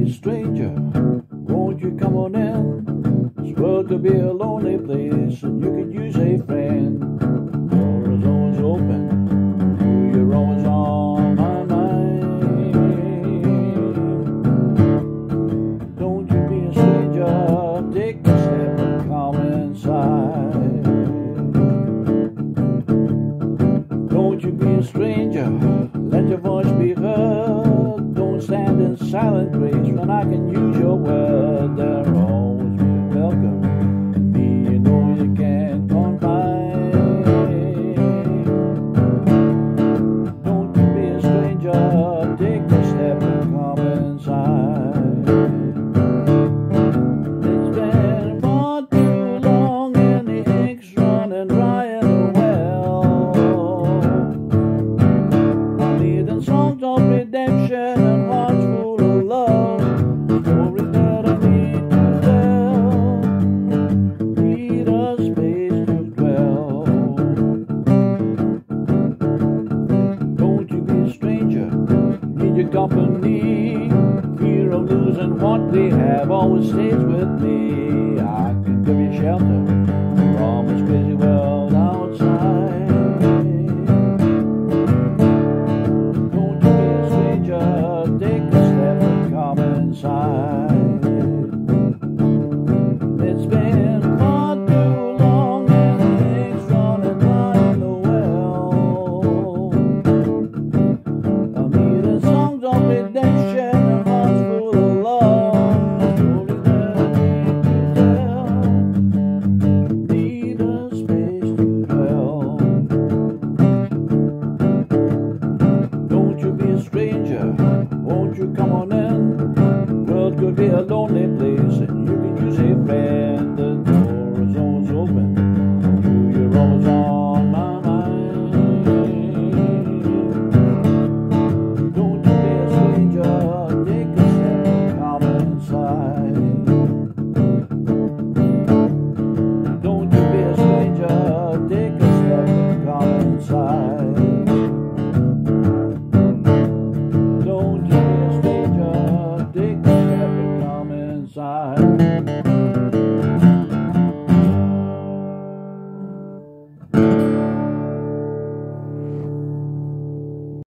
Hey stranger, won't you come on in? This world could be a lonely place and you could use a friend. Door is always open, you're always on my mind. Don't you be a stranger, take a step and come inside. Don't you be a stranger. Silent grace when I can use your word. They're always welcome. And me, you know you can't confide. Don't you be a stranger, take a step and come inside. It's been far too long and the ink's running dry in the well. I'm leading songs your company. Fear of losing what they have always stays with me. I can give you shelter come on in? World could be a lonely side.